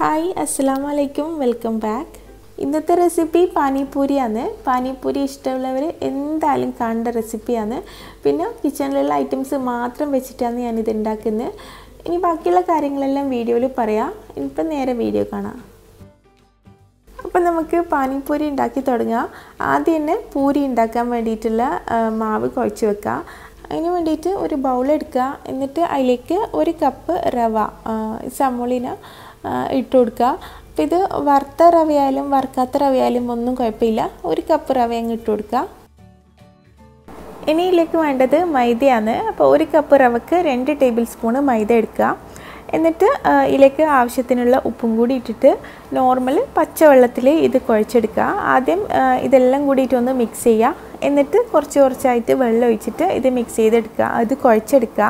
Hi അസ്സാം വലൈക്കും welcome back ഇന്നത്തെ റെസിപ്പി പാനിപ്പൂരിയാണ്. പാനിപ്പൂരി ഇഷ്ടമുള്ളവർ എന്തായാലും കാണേണ്ട റെസിപ്പിയാണ് പിന്നെ കിച്ചണിലുള്ള ഐറ്റംസ് മാത്രം വെച്ചിട്ടാണ് ഞാനിത് ഉണ്ടാക്കുന്നത്. ഇനി ബാക്കിയുള്ള കാര്യങ്ങളെല്ലാം വീഡിയോയിൽ പറയാം. ഇപ്പം നേരെ വീഡിയോ കാണാം. അപ്പോൾ നമുക്ക് പാനിപ്പൂരി ഉണ്ടാക്കി തുടങ്ങാം. ആദ്യം തന്നെ പൂരി ഉണ്ടാക്കാൻ വേണ്ടിയിട്ടുള്ള മാവ് കുഴച്ച് വെക്കുക അതിന് വേണ്ടിയിട്ട് ഒരു ബൗൾ എടുക്കുക. എന്നിട്ട് അതിലേക്ക് ഒരു കപ്പ് റവ ആ, ഇട്ട് കൊടുക്കുക. അപ്പോൾ ഇത് വറുത്ത റവയായാലും വറുക്കാത്ത റവയായാലും ഒന്നും കുഴപ്പമില്ല. ഒരു കപ്പ് റവ അങ്ങ് ഇട്ട് കൊടുക്കുക. ഇനി ഇതിലേക്ക് വേണ്ടത് മൈദയാണ്. അപ്പോൾ ഒരു കപ്പ് റവക്ക് രണ്ട് ടേബിൾ സ്പൂണ് മൈദ എടുക്കുക. എന്നിട്ട് ഇതിലേക്ക് ആവശ്യത്തിനുള്ള ഉപ്പും കൂടി ഇട്ടിട്ട് നോർമൽ പച്ചവെള്ളത്തിൽ ഇത് കുഴച്ചെടുക്കുക. ആദ്യം ഇതെല്ലാം കൂടിയിട്ടൊന്ന് മിക്സ് ചെയ്യുക. എന്നിട്ട് കുറച്ച് കുറച്ചായിട്ട് വെള്ളം ഒഴിച്ചിട്ട് ഇത് മിക്സ് ചെയ്തെടുക്കുക. അത് കുഴച്ചെടുക്കുക.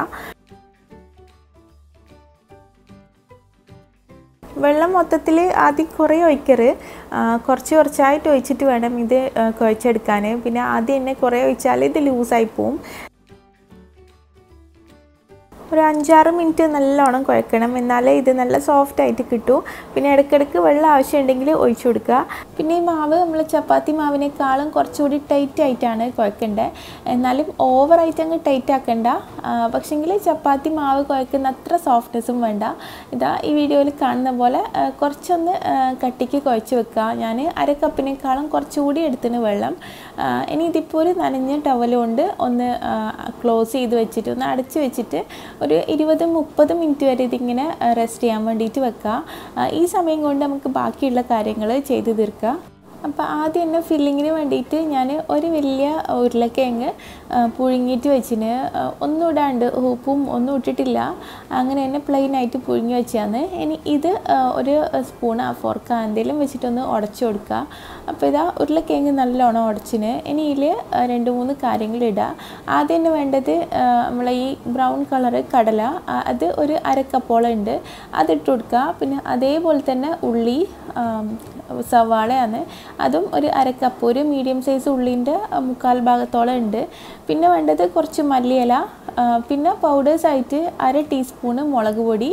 വെള്ളം മൊത്തത്തിൽ ആദ്യം കുറേ ഒഴിക്കരുത്. കുറച്ച് കുറച്ചായിട്ട് ഒഴിച്ചിട്ട് വേണം ഇത് കുഴച്ചെടുക്കാൻ പിന്നെ ആദ്യം തന്നെ കുറേ ഒഴിച്ചാൽ ഇത് ലൂസായി പോവും. ഒരു അഞ്ചാറ് മിനിറ്റ് നല്ലോണം കുഴക്കണം. എന്നാലേ ഇത് നല്ല സോഫ്റ്റ് ആയിട്ട് കിട്ടൂ. പിന്നെ ഇടയ്ക്കിടയ്ക്ക് വെള്ളം ആവശ്യമുണ്ടെങ്കിൽ ഒഴിച്ചു കൊടുക്കുക. പിന്നെ ഈ മാവ് നമ്മൾ ചപ്പാത്തി മാവിനേക്കാളും കുറച്ചുകൂടി ടൈറ്റ് ആയിട്ടാണ് കുഴക്കേണ്ടത്. എന്നാലും ഓവറായിട്ട് അങ്ങ് ടൈറ്റ് ആക്കണ്ട. പക്ഷേങ്കിൽ ചപ്പാത്തി മാവ് കുഴക്കുന്ന അത്ര സോഫ്റ്റ്നെസ്സും വേണ്ട. ഇതാ ഈ വീഡിയോയിൽ കാണുന്ന പോലെ കുറച്ചൊന്ന് കട്ടിക്ക് കുഴച്ച് വെക്കുക. ഞാൻ അര കപ്പിനേക്കാളും കുറച്ചുകൂടി എടുത്തിന് വെള്ളം. ഇനി ഇതിപ്പോൾ ഒരു നനഞ്ഞ ടവൽ ഒന്ന് ക്ലോസ് ചെയ്ത് വെച്ചിട്ട് ഒന്ന് അടച്ച് വെച്ചിട്ട് ഒരു ഇരുപത് മുപ്പത് മിനിറ്റ് വരെ ഇതിങ്ങനെ റെസ്റ്റ് ചെയ്യാൻ വേണ്ടിയിട്ട് വെക്കുക ഈ സമയം കൊണ്ട് നമുക്ക് ബാക്കിയുള്ള കാര്യങ്ങൾ ചെയ്തു തീർക്കുക അപ്പോൾ ആദ്യം തന്നെ ഫില്ലിങ്ങിന് വേണ്ടിയിട്ട് ഞാൻ ഒരു വലിയ ഉരുളക്കിഴങ്ങ് പുഴുങ്ങിയിട്ട് വെച്ചിന്. ഒന്നും ഇടാണ്ട് ഉപ്പും ഒന്നും ഇട്ടിട്ടില്ല. അങ്ങനെ തന്നെ പ്ലെയിൻ ആയിട്ട് പുഴുങ്ങി വെച്ചാണ് ഇനി ഇത് ഒരു സ്പൂൺ ആ ഫോർക്ക് എന്തെങ്കിലും വെച്ചിട്ടൊന്ന് ഉടച്ചു കൊടുക്കുക അപ്പോൾ ഇതാ ഉരുളക്കിഴങ്ങ് നല്ലോണം ഉടച്ചിന് ഇനി ഇതിൽ രണ്ട് മൂന്ന് കാര്യങ്ങൾ ഇടുക ആദ്യം തന്നെ വേണ്ടത് നമ്മളെ ഈ ബ്രൗൺ കളറ് കടല അത് ഒരു അരക്കപ്പോളം ഉണ്ട് അതിട്ട് കൊടുക്കുക പിന്നെ അതേപോലെ തന്നെ ഉള്ളി സവാളയാണ് അതും ഒരു അരക്കപ്പ് ഒരു മീഡിയം സൈസ് ഉള്ളിന്റെ മുക്കാൽ ഭാഗത്തോളം ഉണ്ട്. പിന്നെ വേണ്ടത് കുറച്ച് മല്ലിയില പിന്നെ പൗഡേഴ്സ് ആയിട്ട് അര ടീസ്പൂണ് മുളക് പൊടി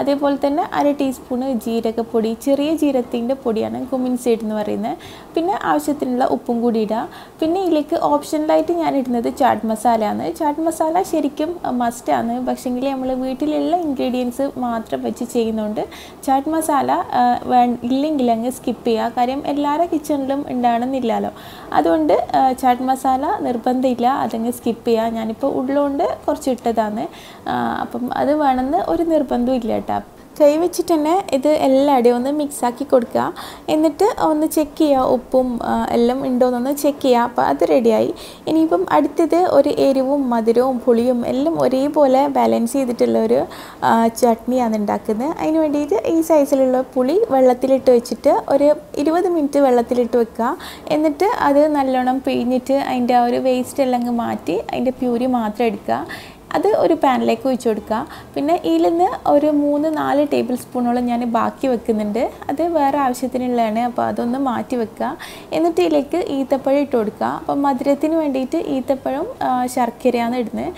അതേപോലെ തന്നെ അര ടീസ്പൂണ് ജീരകപ്പൊടി ചെറിയ ജീരകത്തിന്റെ പൊടിയാണ് കുമിൻ സീഡ് എന്ന് പറയുന്നത്. പിന്നെ ആവശ്യത്തിനുള്ള ഉപ്പും കൂടി ഇടുക പിന്നെ ഇതിലേക്ക് ഓപ്ഷനലായിട്ട് ഞാൻ ഇടുന്നത് ചാട്ട് മസാല ആണ്. ചാട്ട് മസാല ശരിക്കും മസ്റ്റാണ് പക്ഷേങ്കിൽ നമ്മൾ വീട്ടിലുള്ള ഇൻഗ്രീഡിയൻസ് മാത്രം വെച്ച് ചെയ്യുന്നതുകൊണ്ട് ചാട്ട് മസാല ഇല്ലെങ്കിൽ അങ്ങ് സ്കിപ്പ് ചെയ്യുക കാര്യം എല്ലാവരുടെ കിച്ചണിലും ഉണ്ടാകണമെന്നില്ലല്ലോ അതുകൊണ്ട് ചാട്ട് മസാല നിർബന്ധമില്ല. അതങ്ങ് സ്കിപ്പ് ചെയ്യുക ഞാനിപ്പോൾ ഉള്ളതുകൊണ്ട് കുറച്ച് ഇട്ടതാണ് അപ്പം അത് വേണമെന്ന് ഒരു നിർബന്ധവും ഇല്ല കേട്ടോ. കൈ വെച്ചിട്ട് തന്നെ ഇത് എല്ലായിടെയും ഒന്ന് മിക്സാക്കി കൊടുക്കുക. എന്നിട്ട് ഒന്ന് ചെക്ക് ചെയ്യുക ഉപ്പും എല്ലാം ഉണ്ടോയെന്നൊന്ന് ചെക്ക് ചെയ്യുക. അപ്പോൾ അത് റെഡിയായി ഇനിയിപ്പം അടുത്തത് ഒരു എരിവും മധുരവും പുളിയും എല്ലാം ഒരേപോലെ ബാലൻസ് ചെയ്തിട്ടുള്ള ഒരു ചട്നിയാണ് ഉണ്ടാക്കുന്നത്. അതിന് വേണ്ടിയിട്ട് ഈ സൈസിലുള്ള പുളി വെള്ളത്തിലിട്ട് വെച്ചിട്ട് ഒരു ഇരുപത് മിനിറ്റ് വെള്ളത്തിലിട്ട് വെക്കുക. എന്നിട്ട് അത് നല്ലോണം പിഴിഞ്ഞിട്ട് അതിന്റെ ആ ഒരു വേസ്റ്റ് എല്ലാം മാറ്റി അതിന്റെ പ്യൂരി മാത്രം എടുക്കുക. അത് ഒരു പാനിലേക്ക് ഒഴിച്ചു കൊടുക്കുക. പിന്നെ ഇതിൽ നിന്ന് ഒരു മൂന്ന് നാല് ടേബിൾ സ്പൂണോളം ഞാൻ ബാക്കി വെക്കുന്നുണ്ട്. അത് വേറെ ആവശ്യത്തിനുള്ളതാണ്. അപ്പോൾ അതൊന്ന് മാറ്റി വെക്കുക. എന്നിട്ട് ഇതിലേക്ക് ഈത്തപ്പഴം ഇട്ട് കൊടുക്കുക. അപ്പം മധുരത്തിന് വേണ്ടിയിട്ട് ഈത്തപ്പഴം ശർക്കരയാണ് ഇടുന്നത്.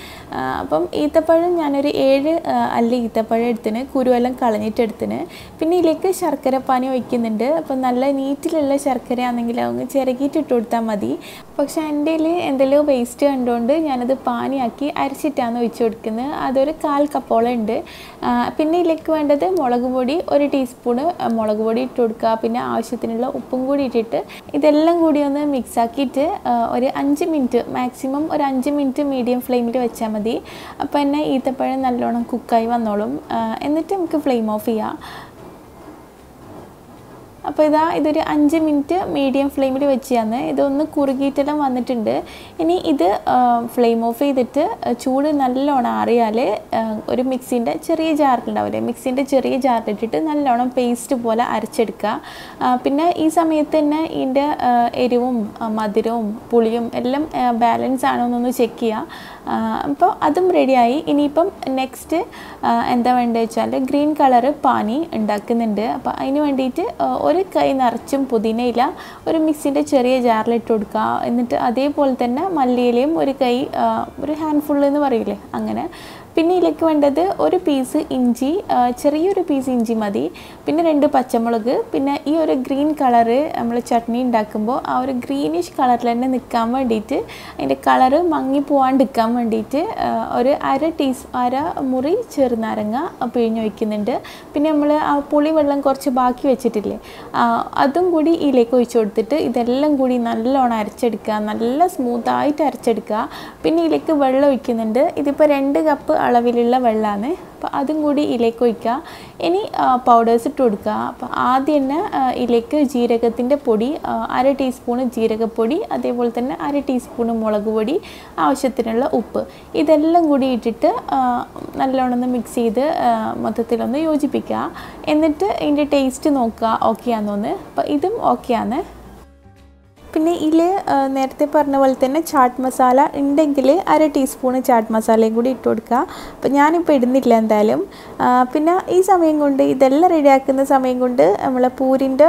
അപ്പം ഈത്തപ്പഴം ഞാനൊരു ഏഴ് അല്ല ഈത്തപ്പഴം എടുത്തിന് കുരുവെല്ലാം കളഞ്ഞിട്ട് എടുത്തിന്. പിന്നെ ഇതിലേക്ക് ശർക്കര പാനി ഒഴിക്കുന്നുണ്ട്. അപ്പം നല്ല നീറ്റിലുള്ള ശർക്കര ആണെങ്കിൽ അങ്ങ് ചിരകിയിട്ട് ഇട്ട് കൊടുത്താൽ മതി. പക്ഷേ എന്റെ എന്തെങ്കിലും വേസ്റ്റ് കണ്ടുകൊണ്ട് ഞാനത് പാനിയാക്കി അരച്ചിട്ടാണ് ഒഴിച്ച് കൊടുക്കുന്നത്. അതൊരു കാൽ കപ്പോളം ഉണ്ട്. പിന്നെ ഇതിലേക്ക് വേണ്ടത് മുളക് പൊടി ഒരു ടീസ്പൂണ് മുളക് പൊടി ഇട്ട് കൊടുക്കുക. പിന്നെ ആവശ്യത്തിനുള്ള ഉപ്പും കൂടി ഇട്ടിട്ട് ഇതെല്ലാം കൂടി ഒന്ന് മിക്സ് ആക്കിയിട്ട് ഒരു അഞ്ച് മിനിറ്റ് മാക്സിമം ഒരു അഞ്ച് മിനിറ്റ് മീഡിയം ഫ്ലെയിമിൽ വെച്ചാൽ മതി. അപ്പോൾ തന്നെ ഈത്തപ്പഴം നല്ലോണം കുക്കായി വന്നോളും. എന്നിട്ട് നമുക്ക് ഫ്ലെയിം ഓഫ് ചെയ്യാം. അപ്പോൾ ഇതാ ഇതൊരു അഞ്ച് മിനിറ്റ് മീഡിയം ഫ്ലെയിമിൽ വെച്ചാണ് ഇതൊന്ന് കുറുകിയിട്ടെല്ലാം വന്നിട്ടുണ്ട്. ഇനി ഇത് ഫ്ലെയിം ഓഫ് ചെയ്തിട്ട് ചൂട് നല്ലോണം ആറിയാൽ ഒരു മിക്സിന്റെ ചെറിയ ജാറിലുണ്ടാവില്ലേ? മിക്സിന്റെ ചെറിയ ജാറിലിട്ടിട്ട് നല്ലോണം പേസ്റ്റ് പോലെ അരച്ചെടുക്കുക. പിന്നെ ഈ സമയത്ത് തന്നെ ഇതിന്റെ എരിവും മധുരവും പുളിയും എല്ലാം ബാലൻസ് ആണോ എന്നൊന്ന് ചെക്ക് ചെയ്യുക. അപ്പോൾ അതും റെഡിയായി ഇനിയിപ്പം നെക്സ്റ്റ് എന്താ വേണ്ടത് വെച്ചാൽ ഗ്രീൻ കളറ് പാനി ഉണ്ടാക്കുന്നുണ്ട്. അപ്പോൾ അതിന് വേണ്ടിയിട്ട് ഒരു കൈ നിറച്ചും പുതിനയില ഒരു മിക്സിന്റെ ചെറിയ ജാറിലിട്ട് കൊടുക്കുക എന്നിട്ട് അതേപോലെ തന്നെ മല്ലിയിലയും ഒരു കൈ ഒരു ഹാൻഡ് ഫുള്ള് എന്ന് പറയില്ലേ അങ്ങനെ. പിന്നെ ഇതിലേക്ക് വേണ്ടത് ഒരു പീസ് ഇഞ്ചി ചെറിയൊരു പീസ് ഇഞ്ചി മതി. പിന്നെ രണ്ട് പച്ചമുളക് പിന്നെ ഈ ഒരു ഗ്രീൻ കളറ് നമ്മൾ ചട്നി ഉണ്ടാക്കുമ്പോൾ ആ ഒരു ഗ്രീനിഷ് കളറിൽ തന്നെ നിൽക്കാൻ വേണ്ടിയിട്ട് അതിന്റെ കളറ് മങ്ങി പോവാണ്ടിരിക്കാൻ വേണ്ടിയിട്ട് ഒരു അര ടീസ് അര മുറി ചെറുനാരങ്ങ പിഴിഞ്ഞൊഴിക്കുന്നുണ്ട് പിന്നെ നമ്മൾ ആ പുളി വെള്ളം കുറച്ച് ബാക്കി വെച്ചിട്ടില്ലേ അതും കൂടി ഇതിലേക്ക് ഒഴിച്ചു കൊടുത്തിട്ട് ഇതെല്ലാം കൂടി നല്ലോണം അരച്ചെടുക്കുക. നല്ല സ്മൂത്തായിട്ട് അരച്ചെടുക്കുക. പിന്നെ ഇതിലേക്ക് വെള്ളം ഒഴിക്കുന്നുണ്ട്. ഇതിപ്പോൾ രണ്ട് കപ്പ് അളവിലുള്ള വെള്ളമാണ് അപ്പോൾ അതും കൂടി ഇതിലേക്ക് ഒഴിക്കുക. ഇനി പൗഡേഴ്സ് ഇട്ട് കൊടുക്കുക. അപ്പോൾ ആദ്യം തന്നെ ഇതിലേക്ക് ജീരകത്തിന്റെ പൊടി അര ടീസ്പൂൺ ജീരകപ്പൊടി അതേപോലെ തന്നെ അര ടീസ്പൂണ് മുളക് പൊടി ആവശ്യത്തിനുള്ള ഉപ്പ്. ഇതെല്ലാം കൂടി ഇട്ടിട്ട് നല്ലോണം മിക്സ് ചെയ്ത് മൊത്തത്തിലൊന്ന് യോജിപ്പിക്കുക. എന്നിട്ട് ഇതിന്റെ ടേസ്റ്റ് നോക്കുക. ഓക്കെ ആണെന്ന്. അപ്പോൾ ഇതും ഓക്കെ ആണ്. പിന്നെ ഇതിൽ നേരത്തെ പറഞ്ഞ പോലെ തന്നെ ചാട്ട് മസാല ഉണ്ടെങ്കിൽ അര ടീസ്പൂണ് ചാട്ട് മസാലയും കൂടി ഇട്ട് കൊടുക്കുക. അപ്പോൾ ഞാനിപ്പോൾ ഇടുന്നില്ല എന്തായാലും. പിന്നെ ഈ സമയം കൊണ്ട് ഇതെല്ലാം റെഡിയാക്കുന്ന സമയം കൊണ്ട് നമ്മൾ പൂരിന്റെ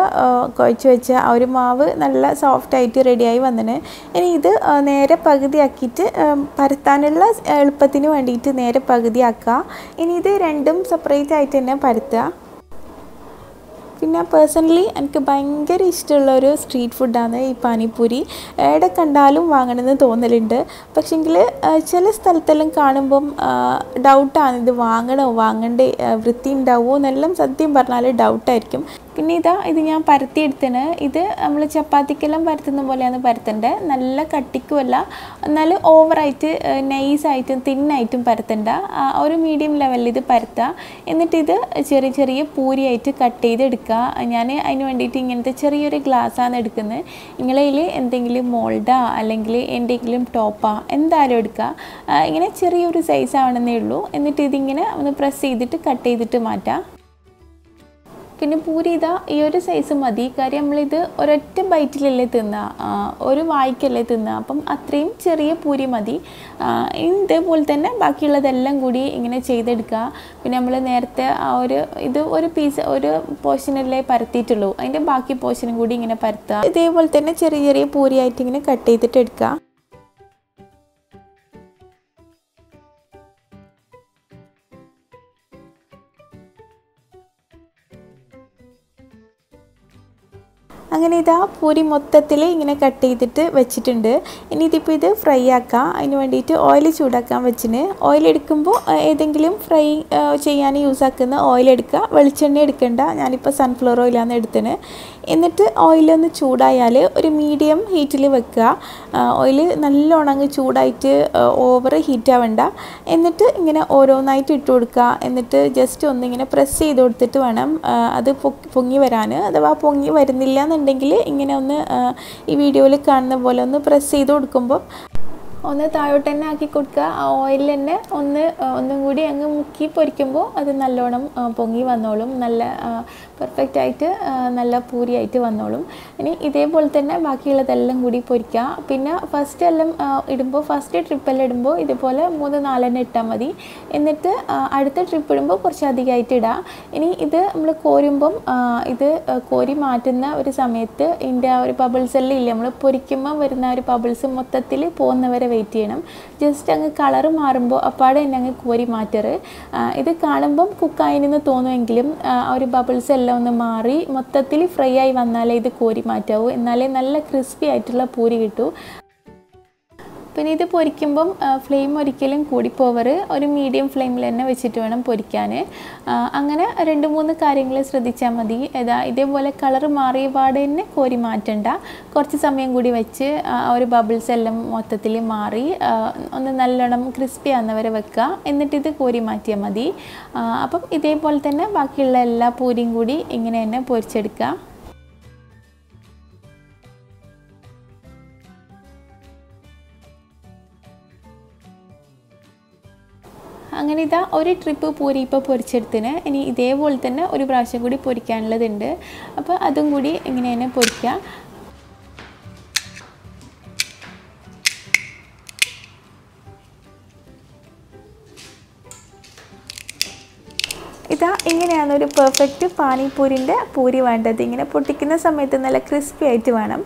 കുഴച്ച് വെച്ച ആ ഒരു മാവ് നല്ല സോഫ്റ്റായിട്ട് റെഡിയായി വന്നിന്. ഇനി ഇത് നേരെ പകുതിയാക്കിയിട്ട് പരത്താനുള്ള എളുപ്പത്തിന് വേണ്ടിയിട്ട് നേരെ പകുതിയാക്കുക. ഇനി ഇത് രണ്ടും സെപ്പറേറ്റ് ആയിട്ട് തന്നെ പരത്തുക. പിന്നെ പേഴ്സണലി എനിക്ക് ഭയങ്കര ഇഷ്ടമുള്ള ഒരു സ്ട്രീറ്റ് ഫുഡാണ് ഈ പാനിപ്പൂരി. എവിടെ കണ്ടാലും വാങ്ങണമെന്ന് തോന്നലുണ്ട്. പക്ഷേങ്കിൽ ചില സ്ഥലത്തെല്ലാം കാണുമ്പം ഡൗട്ടാണ് ഇത് വാങ്ങണോ വാങ്ങണ്ടേ വൃത്തി ഉണ്ടാവുമോ എന്നെല്ലാം സത്യം പറഞ്ഞാൽ ഡൗട്ടായിരിക്കും പിന്നെ ഇതാ ഇത് ഞാൻ പരത്തിയെടുത്തിന് ഇത് നമ്മൾ ചപ്പാത്തിക്കെല്ലാം പരത്തുന്ന പോലെയാണ് പരത്തേണ്ടത്. നല്ല കട്ടിക്കുമല്ല എന്നാൽ ഓവറായിട്ട് നൈസായിട്ടും തിന്നായിട്ടും പരത്തണ്ട. ഒരു മീഡിയം ലെവലിൽ ഇത് പരത്തുക. എന്നിട്ടിത് ചെറിയ ചെറിയ പൂരിയായിട്ട് കട്ട് ചെയ്തെടുക്കുക. ഞാൻ അതിന് വേണ്ടിയിട്ട് ഇങ്ങനത്തെ ചെറിയൊരു ഗ്ലാസ്സാണ് എടുക്കുന്നത്. നിങ്ങളതിൽ എന്തെങ്കിലും മോൾഡാ അല്ലെങ്കിൽ എന്തെങ്കിലും ടോപ്പാ എന്തായാലും എടുക്കുക. ഇങ്ങനെ ചെറിയൊരു സൈസ് ആവണമെന്നേ ഉള്ളൂ. എന്നിട്ട് ഇതിങ്ങനെ ഒന്ന് പ്രസ് ചെയ്തിട്ട് കട്ട് ചെയ്തിട്ട് മാറ്റാം. പിന്നെ പൂരി ഇതാ ഈ ഒരു സൈസ് മതി. കാര്യം നമ്മളിത് ഒരൊറ്റ ബൈറ്റിലല്ലേ തിന്നുക ഒരു വായിക്കല്ലേ തിന്നുക അപ്പം അത്രയും ചെറിയ പൂരി മതി. ഇതേപോലെ തന്നെ ബാക്കിയുള്ളതെല്ലാം കൂടി ഇങ്ങനെ ചെയ്തെടുക്കുക പിന്നെ നമ്മൾ നേരത്തെ ആ ഒരു ഇത് ഒരു പീസ് ഒരു പോർഷനല്ലേ പരത്തിയിട്ടുള്ളൂ. അതിന്റെ ബാക്കി പോർഷനും കൂടി ഇങ്ങനെ പരത്തുക. ഇതേപോലെ തന്നെ ചെറിയ ചെറിയ പൂരിയായിട്ട് ഇങ്ങനെ കട്ട് ചെയ്തിട്ട് എടുക്കുക അങ്ങനെ ഇതാ പൂരി മൊത്തത്തിൽ ഇങ്ങനെ കട്ട് ചെയ്തിട്ട് വെച്ചിട്ടുണ്ട്. ഇനി ഇതിപ്പോൾ ഇത് ഫ്രൈ ആക്കാം. അതിന് വേണ്ടിയിട്ട് ഓയിൽ ചൂടാക്കാൻ വെച്ചിന്. ഓയിൽ എടുക്കുമ്പോൾ ഏതെങ്കിലും ഫ്രൈ ചെയ്യാൻ യൂസ് ആക്കുന്ന ഓയിൽ എടുക്കുക. വെളിച്ചെണ്ണ എടുക്കേണ്ട. ഞാനിപ്പോൾ സൺഫ്ലവർ ഓയിലാണ് എടുത്തത് എന്നിട്ട് ഓയിൽ ഒന്ന് ചൂടായാൽ ഒരു മീഡിയം ഹീറ്റിൽ വെക്കുക. ഓയിൽ നല്ല അങ്ങ് ചൂടായിട്ട് ഓവർ ഹീറ്റ് ആവണ്ട. എന്നിട്ട് ഇങ്ങനെ ഓരോന്നായിട്ട് ഇട്ട് കൊടുക്കുക. എന്നിട്ട് ജസ്റ്റ് ഒന്നിങ്ങനെ പ്രസ് ചെയ്ത് കൊടുത്തിട്ട് വേണം അത് പൊങ്ങി വരാൻ അഥവാ പൊങ്ങി വരുന്നില്ല എന്നുണ്ടെങ്കിൽ ഇങ്ങനെ ഒന്ന് ഈ വീഡിയോയിൽ കാണുന്ന പോലെ ഒന്ന് പ്രസ് ചെയ്ത് കൊടുക്കുമ്പോൾ ഒന്ന് താഴോട്ട് തന്നെ ആക്കി കൊടുക്കുക. ആ ഓയിലിൽ തന്നെ ഒന്ന് ഒന്നും കൂടി അങ്ങ് മുക്കി പൊരിക്കുമ്പോൾ അത് നല്ലോണം പൊങ്ങി വന്നോളും. നല്ല പെർഫെക്റ്റ് ആയിട്ട് നല്ല പൂരിയായിട്ട് വന്നോളും. ഇനി ഇതേപോലെ തന്നെ ബാക്കിയുള്ളതെല്ലാം കൂടി പൊരിക്കുക. പിന്നെ ഫസ്റ്റ് എല്ലാം ഇടുമ്പോൾ ഫസ്റ്റ് ട്രിപ്പെല്ലാം ഇടുമ്പോൾ ഇതുപോലെ മൂന്ന് നാലെണ്ണം ഇട്ടാൽ മതി. എന്നിട്ട് അടുത്ത ട്രിപ്പ് ഇടുമ്പോൾ കുറച്ച് അധികമായിട്ട് ഇടുക. ഇനി ഇത് നമ്മൾ കോരുമ്പം ഇത് കോരി മാറ്റുന്ന ഒരു സമയത്ത് ഇതിന്റെ ആ ഒരു ബബിൾസ് എല്ലാം ഇല്ല? നമ്മൾ പൊരിക്കുമ്പോൾ വരുന്ന ഒരു ബബിൾസ് മൊത്തത്തിൽ പോകുന്നവരെ വെയിറ്റ് ചെയ്യണം. ജസ്റ്റ് അങ്ങ് കളർ മാറുമ്പോൾ അപ്പാടെ തന്നെ അങ്ങ് കോരി മാറ്ററ്. ഇത് കാണുമ്പം കുക്കായിനെന്ന് തോന്നുമെങ്കിലും ആ ഒരു ബബിൾസ് എല്ലാം ഒന്ന് മാറി മൊത്തത്തിൽ ഫ്രൈ ആയി വന്നാലേ ഇത് കോരി മാറ്റാവൂ. എന്നാലേ നല്ല ക്രിസ്പി ആയിട്ടുള്ള പൂരി കിട്ടൂ. പിന്നെ ഇത് പൊരിക്കുമ്പം ഫ്ലെയിം ഒരിക്കലും കൂടി പോവറ് ഒരു മീഡിയം ഫ്ലെയിമിൽ തന്നെ വെച്ചിട്ട് വേണം പൊരിക്കാൻ അങ്ങനെ രണ്ട് മൂന്ന് കാര്യങ്ങൾ ശ്രദ്ധിച്ചാൽ മതി. ഏതാ ഇതേപോലെ കളർ മാറിയ പാട് തന്നെ കോരി മാറ്റണ്ട. കുറച്ച് സമയം കൂടി വെച്ച് ഒരു ബബിൾസ് എല്ലാം മൊത്തത്തിൽ മാറി ഒന്ന് നല്ലോണം ക്രിസ്പി ആകുന്നവരെ വെക്കുക എന്നിട്ട് ഇത് കോരി മാറ്റിയാൽ മതി. അപ്പം ഇതേപോലെ തന്നെ ബാക്കിയുള്ള എല്ലാ പൂരിയും കൂടി ഇങ്ങനെ തന്നെ പൊരിച്ചെടുക്കുക അങ്ങനെ ഇതാ ഒരു ട്രിപ്പ് പൂരി ഇപ്പോൾ പൊരിച്ചെടുത്തിന് ഇനി ഇതേപോലെ തന്നെ ഒരു പ്രാവശ്യം കൂടി പൊരിക്കാനുള്ളതുണ്ട്. അപ്പോൾ അതും കൂടി ഇങ്ങനെ തന്നെ പൊരിക്കുക ഇതാ ഇങ്ങനെയാണ് ഒരു പെർഫെക്റ്റ് പാനിപ്പൂരിന്റെ പൂരി വേണ്ടത്. ഇങ്ങനെ പൊട്ടിക്കുന്ന സമയത്ത് നല്ല ക്രിസ്പി ആയിട്ട് വേണം.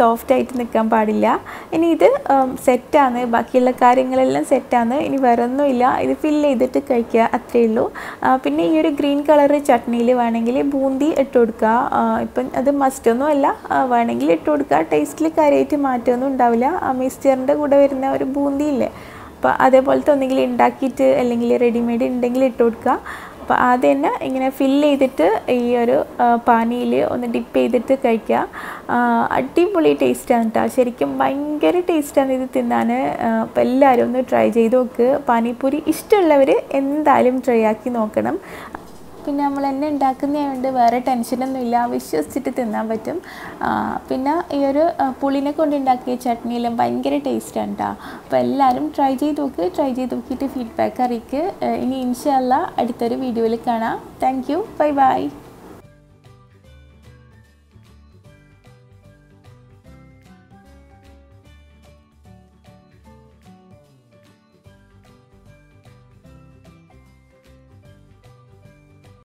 സോഫ്റ്റ് ആയിട്ട് നിൽക്കാൻ പാടില്ല. ഇനി ഇത് സെറ്റാണ് ബാക്കിയുള്ള കാര്യങ്ങളെല്ലാം സെറ്റാണ് ഇനി വേറെ ഒന്നുമില്ല ഇത് ഫിൽ ചെയ്തിട്ട് കഴിക്കുക അത്രയേ ഉള്ളൂ. പിന്നെ ഈ ഒരു ഗ്രീൻ കളർ ചട്നിയിൽ വേണമെങ്കിൽ ബൂന്തി ഇട്ട് കൊടുക്കുക. ആ, ഇപ്പം അത് മസ്റ്റൊന്നുമല്ല ആ, വേണമെങ്കിൽ ഇട്ട് കൊടുക്കുക. ടേസ്റ്റിൽ കാര്യമായിട്ട് മാറ്റമൊന്നും ഉണ്ടാവില്ല. മിക്സ്ചറിന്റെ കൂടെ വരുന്ന ഒരു ബൂന്തി ഇല്ലേ? അപ്പോൾ അതേപോലത്തെ ഒന്നെങ്കിൽ ഉണ്ടാക്കിയിട്ട് അല്ലെങ്കിൽ റെഡിമെയ്ഡ് ഉണ്ടെങ്കിൽ ഇട്ട് കൊടുക്കുക. അപ്പോൾ ആദ്യം തന്നെ ഇങ്ങനെ ഫില്ല് ചെയ്തിട്ട് ഈ ഒരു പാനിയിൽ ഒന്ന് ഡിപ്പ് ചെയ്തിട്ട് കഴിക്കുക. അടിപൊളി ടേസ്റ്റാണ് കേട്ടോ ശരിക്കും ഭയങ്കര ടേസ്റ്റാണ് ഇത് തിന്നാൻ അപ്പോൾ എല്ലാവരും ഒന്ന് ട്രൈ ചെയ്ത് നോക്ക്. പാനിപ്പൂരി ഇഷ്ടമുള്ളവർ എന്തായാലും ട്രൈ ആക്കി നോക്കണം. പിന്നെ നമ്മൾ എന്നെ ഉണ്ടാക്കുന്നതുകൊണ്ട് വേറെ ടെൻഷനൊന്നും ഇല്ല വിശ്വസിച്ചിട്ട് തിന്നാൻ പറ്റും. പിന്നെ ഈ ഒരു പുളിനെ കൊണ്ട് ഉണ്ടാക്കിയ ചട്നിയെല്ലാം ഭയങ്കര ടേസ്റ്റാണ് കേട്ടോ അപ്പോൾ എല്ലാവരും ട്രൈ ചെയ്ത് നോക്ക് ട്രൈ ചെയ്ത് നോക്കിയിട്ട് ഫീഡ്ബാക്ക് അറിയിക്കുക ഇനി ഇൻഷല്ല അടുത്തൊരു വീഡിയോയിൽ കാണാം. Thank you bye bye